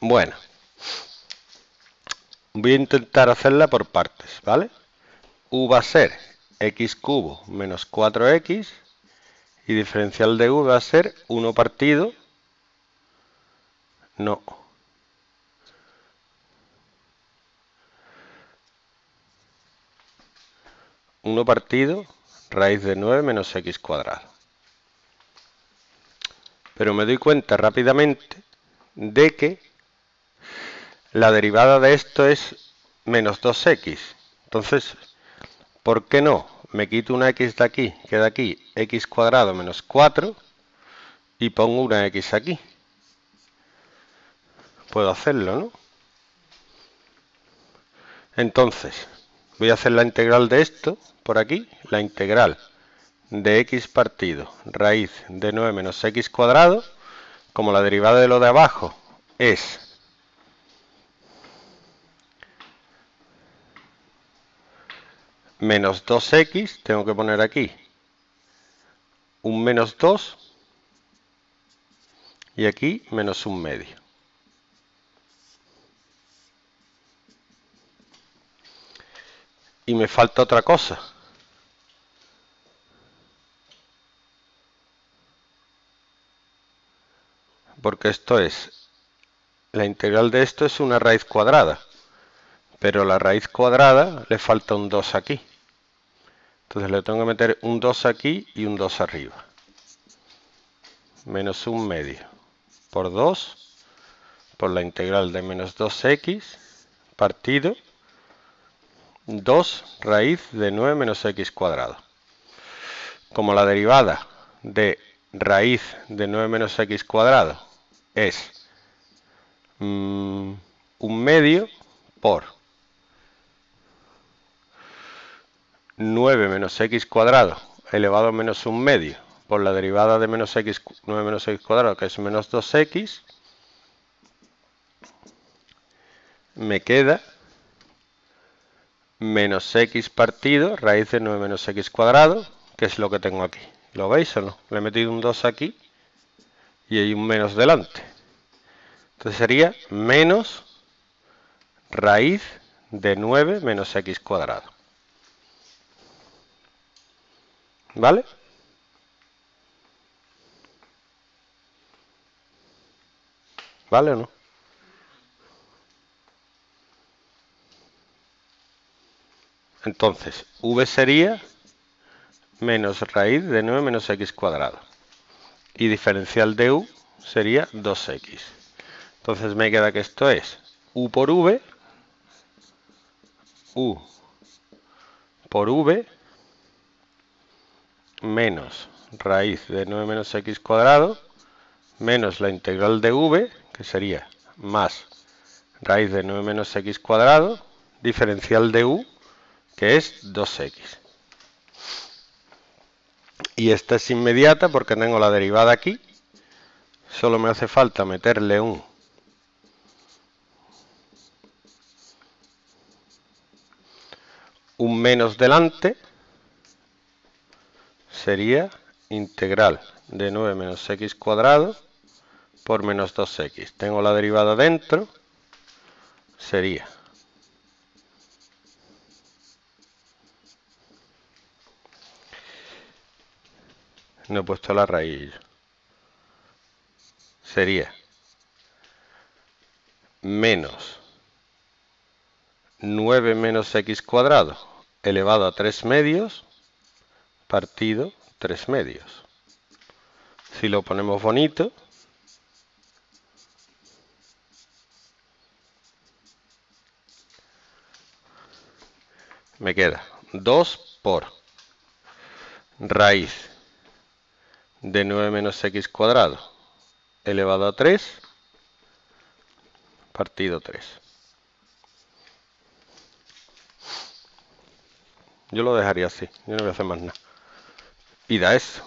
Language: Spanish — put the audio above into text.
Bueno, voy a intentar hacerla por partes, ¿vale? u va a ser x cubo menos 4x y diferencial de u va a ser 1 partido, no, 1 partido raíz de 9 menos x cuadrado. Pero me doy cuenta rápidamente de que la derivada de esto es menos 2x. Entonces, ¿por qué no? Me quito una x de aquí, queda aquí x cuadrado menos 4 y pongo una x aquí. Puedo hacerlo, ¿no? Entonces, voy a hacer la integral de esto por aquí la integral de x partido raíz de 9 menos x cuadrado, como la derivada de lo de abajo es menos 2x, tengo que poner aquí un menos 2 y aquí menos un medio. Y me falta otra cosa. porque esto es, la integral de esto es una raíz cuadrada, pero la raíz cuadrada le falta un 2 aquí. Entonces le tengo que meter un 2 aquí y un 2 arriba. Menos un medio por 2 por la integral de menos 2x partido 2 raíz de 9 menos x cuadrado. Como la derivada de raíz de 9 menos x cuadrado es mm, un medio por 9 menos x cuadrado elevado a menos un medio por la derivada de menos x, 9 menos x cuadrado, que es menos 2x, me queda menos x partido, raíz de 9 menos x cuadrado, que es lo que tengo aquí. ¿Lo veis o no? Le he metido un 2 aquí y hay un menos delante. Entonces sería menos raíz de 9 menos x cuadrado. ¿Vale? ¿Vale o no? Entonces, v sería menos raíz de 9 menos x cuadrado. Y diferencial de u sería 2x. Entonces me queda que esto es u por v, u por v, menos raíz de 9 menos x cuadrado, menos la integral de v, que sería más raíz de 9 menos x cuadrado, diferencial de u, que es 2x. Y esta es inmediata porque tengo la derivada aquí. Solo me hace falta meterle un un menos delante sería integral de 9 menos x cuadrado por menos 2x. Tengo la derivada dentro, sería no he puesto la raíz sería menos 9 menos x cuadrado elevado a 3 medios partido 3 medios. Si lo ponemos bonito, me queda 2 por raíz de 9 menos x cuadrado elevado a 3 partido 3. Yo lo dejaría así, yo no voy a hacer más nada. Y da eso.